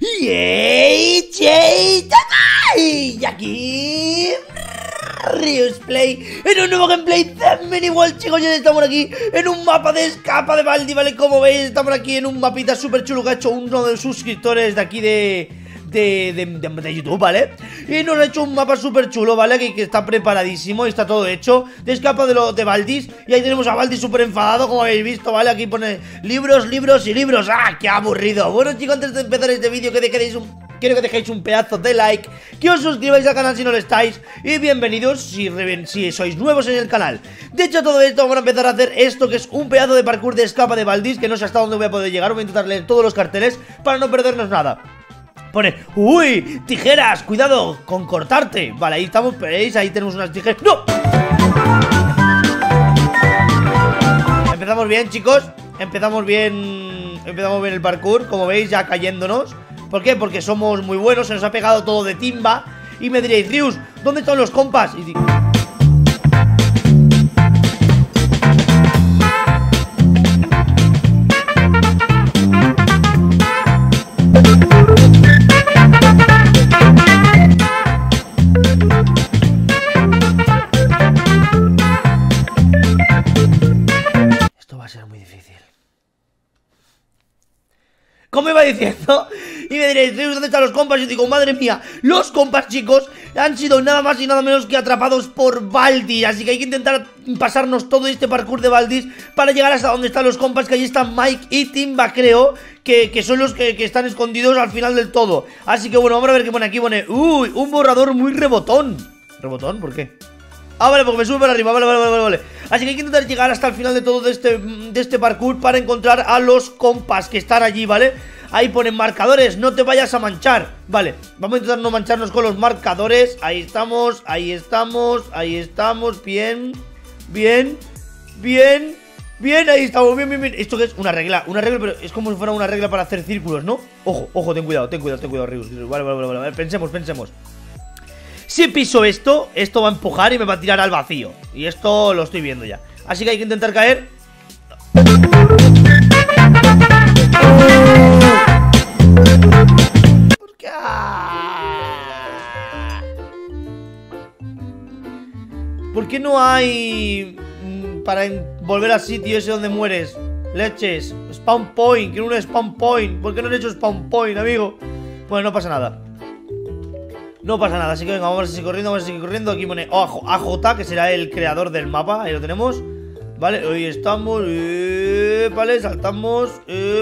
¡Yay! ¡Yay! ¡Y aquí! Rius Play en un nuevo gameplay de Mini World, chicos, ya estamos aquí en un mapa de escapa de Baldi, ¿vale? Como veis, estamos aquí en un mapita súper chulo que ha hecho uno de los suscriptores de aquí de, de, YouTube, ¿vale? Y nos ha hecho un mapa súper chulo, ¿vale? Que, está preparadísimo y está todo hecho De escapa de, lo, de Valdis Y ahí tenemos a Valdis súper enfadado, como habéis visto, ¿vale? Aquí pone libros, libros y libros ¡Ah, qué aburrido! Bueno, chicos, antes de empezar este vídeo que dejéis un... Quiero que dejéis un pedazo de like, que os suscribáis al canal si no lo estáis y bienvenidos si, si sois nuevos en el canal. De hecho, todo esto vamos a empezar a hacer esto que es un pedazo de parkour de escapa de Valdis, que no sé hasta dónde voy a poder llegar, voy a intentar leer todos los carteles para no perdernos nada. Pone, uy, tijeras, cuidado con cortarte Vale, ahí estamos, veis, ahí tenemos unas tijeras. ¡No! Empezamos bien, chicos. Empezamos bien Empezamos bien el parkour, como veis, ya cayéndonos. ¿Por qué? Porque somos muy buenos Se nos ha pegado todo de timba. Y me diréis, Rius, ¿dónde están los compas? Y Y me diréis, ¿dónde están los compas? Y digo, madre mía, los compas, chicos, han sido nada más y nada menos que atrapados por Valdis. Así que hay que intentar pasarnos todo este parkour de Valdis para llegar hasta donde están los compas, que ahí están Mike y Timba, creo, que, que son los que, que, están escondidos al final del todo. Así que bueno, vamos a ver qué pone aquí. Pone, uy, un borrador muy rebotón. ¿Rebotón? ¿Por qué? Ah, vale, porque me sube para arriba, vale, vale, vale, vale Así que hay que intentar llegar hasta el final de todo de este, de este parkour Para encontrar a los compas que están allí, ¿vale? Ahí ponen marcadores, no te vayas a manchar. Vale, vamos a intentar no mancharnos con los marcadores. Ahí estamos, ahí estamos, ahí estamos. Bien, bien, bien, bien Ahí estamos, bien, bien, bien. ¿Esto qué es? Una regla, una regla, pero es como si fuera una regla para hacer círculos, ¿no? Ojo, ojo, ten cuidado, ten cuidado, ten cuidado, Rius Vale, vale, vale, vale, pensemos, pensemos. Si piso esto, esto va a empujar y me va a tirar al vacío. Y esto lo estoy viendo ya. Así que hay que intentar caer ¿Por qué no hay mm, para volver al sitio ese donde mueres? Leches, spawn point, quiero un spawn point ¿Por qué no he hecho spawn point, amigo? Bueno, no pasa nada no pasa nada, así que venga, vamos a seguir corriendo, vamos a seguir corriendo Aquí pone AJ, que será el creador del mapa Ahí lo tenemos Vale, hoy estamos Vale, saltamos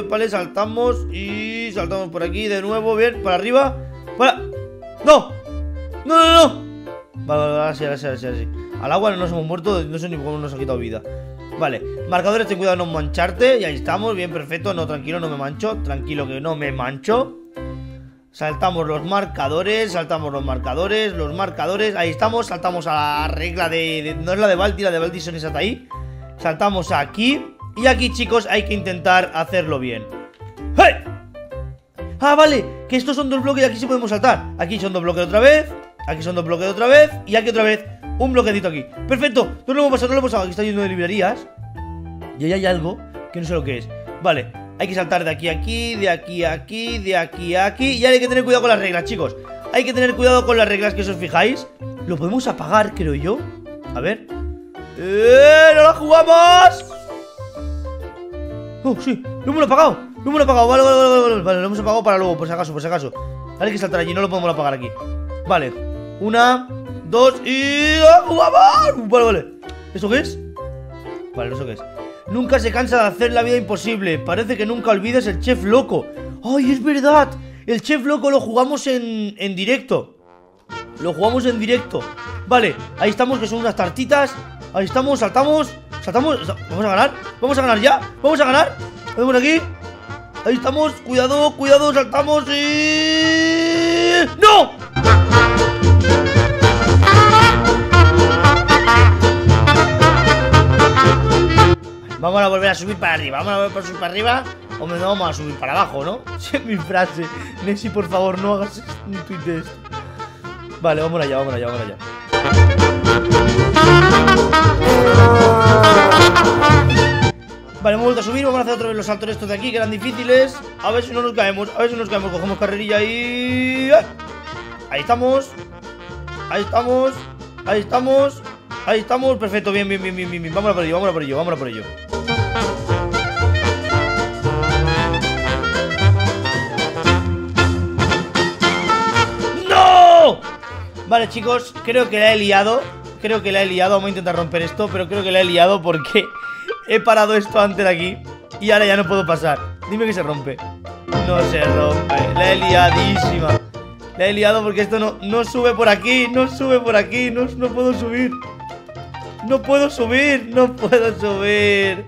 Vale, saltamos Y saltamos por aquí de nuevo, bien, para arriba Para... ¡No! ¡No, no, no! Vale, vale, ahora sí, ahora sí, ahora sí, ahora sí Al agua no nos hemos muerto, no sé ni cómo nos ha quitado vida. Vale, marcadores, ten cuidado de no mancharte Y ahí estamos, bien, perfecto. No, tranquilo, no me mancho Tranquilo que no me mancho. Saltamos los marcadores, saltamos los marcadores, los marcadores, ahí estamos, saltamos a la regla de, no es la de Balti, la de Balti son esa ahí. Saltamos aquí, y aquí chicos hay que intentar hacerlo bien. ¡Hey! Ah, vale, que estos son dos bloques y aquí sí podemos saltar. Aquí son dos bloques otra vez, aquí son dos bloques otra vez, y aquí otra vez un bloquecito aquí Perfecto, no lo hemos pasado, no lo hemos pasado, aquí está lleno de librerías Y ahí hay algo que no sé lo que es Vale, hay que saltar de aquí a aquí, de aquí a aquí, de aquí a aquí Y hay que tener cuidado con las reglas, chicos Hay que tener cuidado con las reglas, que os fijáis Lo podemos apagar, creo yo A ver ¡Eh! ¡No la jugamos! ¡Oh, sí! ¡Lo hemos apagado! ¡Lo hemos apagado! Vale, vale, vale, vale Vale, lo hemos apagado para luego, por si acaso, por si acaso hay que saltar allí, no lo podemos apagar aquí Vale Una, dos y... ¡La jugamos! Vale, vale ¿Esto qué es? Vale, ¿eso qué es? Nunca se cansa de hacer la vida imposible. Parece que nunca olvides el chef loco. ¡Ay, es verdad! El chef loco lo jugamos en, en directo. Lo jugamos en directo. Vale, ahí estamos, que son unas tartitas. Ahí estamos, saltamos. Saltamos. ¿Vamos a ganar? ¿Vamos a ganar ya? ¿Vamos a ganar? Vemos aquí. Ahí estamos. Cuidado, cuidado, saltamos y... ¡No! Vamos a volver a subir para arriba Vamos a volver a subir para arriba O no vamos a subir para abajo, ¿no? Sí, mi frase. Nessie, por favor, no hagas un tweet Vale, vamos allá, vamos allá, vamos allá. Vale, hemos vuelto a subir, vamos a hacer otra vez los saltos estos de aquí que eran difíciles. A ver si no nos caemos, a ver si nos caemos. Cogemos carrerilla y... Ahí estamos. Ahí estamos. Ahí estamos. Ahí estamos, perfecto, bien, bien, bien, bien, bien. Vámonos por ello, vámonos por ello, vámonos por ello Vale, chicos, creo que la he liado. Creo que la he liado, vamos a intentar romper esto Pero creo que la he liado porque He parado esto antes de aquí Y ahora ya no puedo pasar. Dime que se rompe. No se rompe. La he liadísima. La he liado porque esto no, no sube por aquí No sube por aquí. No, no puedo subir. No puedo subir No puedo subir.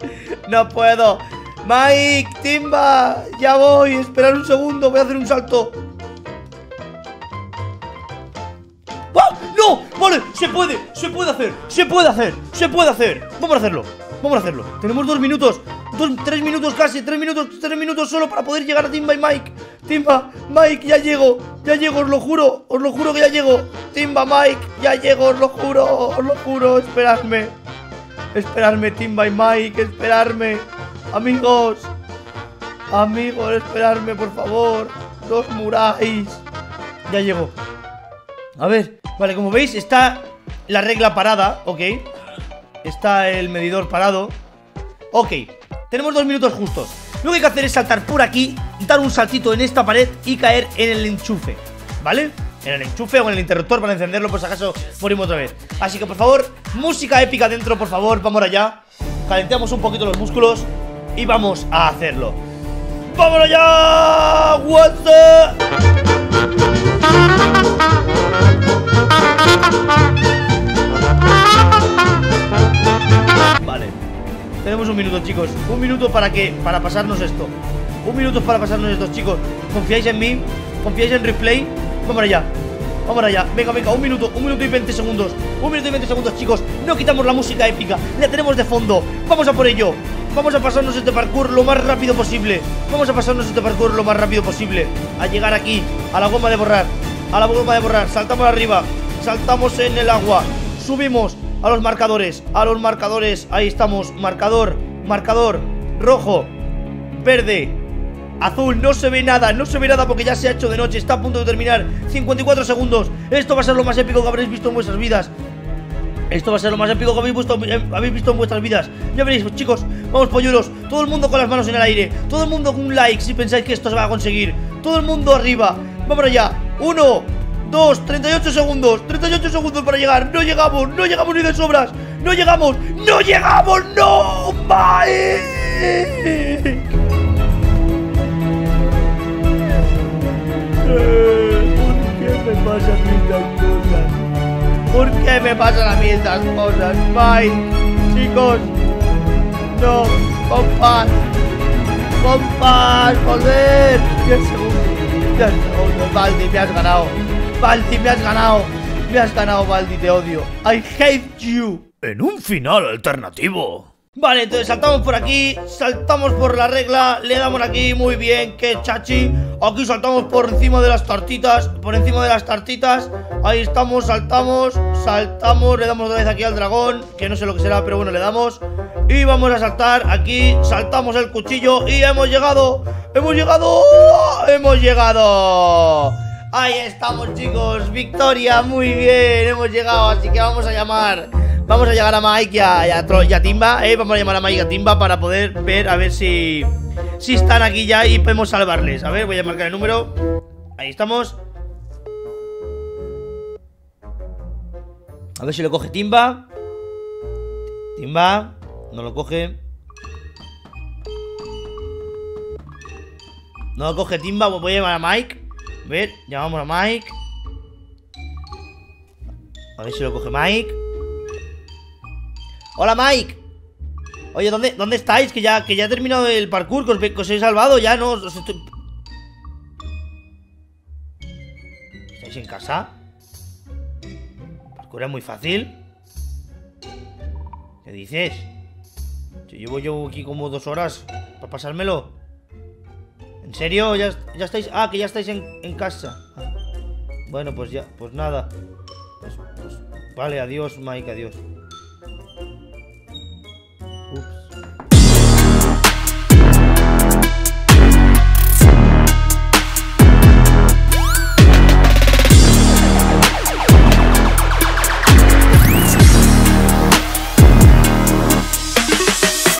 No puedo. Mike, Timba Ya voy, esperar un segundo Voy a hacer un salto se puede, se puede hacer Se puede hacer, se puede hacer Vamos a hacerlo Vamos a hacerlo. Tenemos dos minutos. Dos, tres minutos casi. Tres minutos, tres minutos solo para poder llegar a Timba y Mike. Timba, Mike, ya llego. Ya llego, os lo juro. Os lo juro que ya llego. Timba, Mike, ya llego, os lo juro. Os lo juro. Esperadme. Esperadme, Timba y Mike. Esperarme. Amigos. Amigos, esperadme, por favor. Dos muráis. Ya llego. A ver. Vale, como veis, está la regla parada. Ok. Está el medidor parado Ok, tenemos dos minutos justos Lo que hay que hacer es saltar por aquí Dar un saltito en esta pared y caer en el enchufe ¿Vale? En el enchufe o en el interruptor para encenderlo por si acaso morimos otra vez Así que por favor, música épica dentro por favor Vamos allá Calentemos un poquito los músculos Y vamos a hacerlo ¡Vámonos allá! What's Tenemos un minuto, chicos. Un minuto para que, para pasarnos esto. Un minuto para pasarnos esto, chicos. ¿Confiáis en mí? ¿Confiáis en replay? Vamos allá. Vamos allá, venga, venga, un minuto, un minuto y 20 segundos. Un minuto y 20 segundos, chicos. No quitamos la música épica, la tenemos de fondo. Vamos a por ello Vamos a pasarnos este parkour lo más rápido posible Vamos a pasarnos este parkour lo más rápido posible A llegar aquí, a la goma de borrar A la goma de borrar, saltamos arriba Saltamos en el agua Subimos, a los marcadores, a los marcadores. Ahí estamos, marcador, marcador, rojo, verde, azul. No se ve nada, no se ve nada porque ya se ha hecho de noche. Está a punto de terminar. 54 segundos. Esto va a ser lo más épico que habréis visto en vuestras vidas. Esto va a ser lo más épico que habéis visto, habéis visto en vuestras vidas. Ya veréis, chicos. Vamos, polluelos. Todo el mundo con las manos en el aire. Todo el mundo con un like si pensáis que esto se va a conseguir. Todo el mundo arriba. Vamos allá. Uno, 2, 38 segundos 38 segundos para llegar No llegamos, no llegamos ni de sobras No llegamos, no llegamos, no Mike qué me pasan a mí estas cosas? Mike, chicos No, compás Compás, joder 10 segundos 10 segundos, Baldi, me has ganado Baldi, me has ganado. Me has ganado, Baldi, te odio. I hate you. En un final alternativo. Vale, entonces saltamos por aquí, saltamos por la regla, le damos aquí, muy bien, que chachi Aquí saltamos por encima de las tartitas, por encima de las tartitas Ahí estamos, saltamos, saltamos, le damos otra vez aquí al dragón Que no sé lo que será, pero bueno, le damos Y vamos a saltar aquí, saltamos el cuchillo y hemos llegado ¡Hemos llegado! ¡Hemos llegado! Ahí estamos chicos, victoria, muy bien, hemos llegado, así que vamos a llamar Vamos a llegar a Mike y a, Timba, ¿eh? Vamos a llamar a Mike y a Timba para poder ver a ver si, si están aquí ya y podemos salvarles A ver, voy a marcar el número Ahí estamos A ver si lo coge Timba. Timba, no lo coge. No lo coge Timba, voy a llamar a Mike. A ver, llamamos a Mike. A ver si lo coge Mike. Hola Mike. Oye, ¿dónde, ¿dónde estáis? Que ya, que ya he terminado el parkour Que os, he salvado, ya no os estoy... ¿Estáis en casa? Parkour es muy fácil. ¿Qué dices? Si llevo yo aquí como dos horas para pasármelo. ¿En serio? ¿Ya, ¿Ya, estáis? Ah, que ya estáis en, en casa. Ah. Bueno, pues ya, pues nada. Pues, pues, vale, adiós, Mike, adiós. Ups.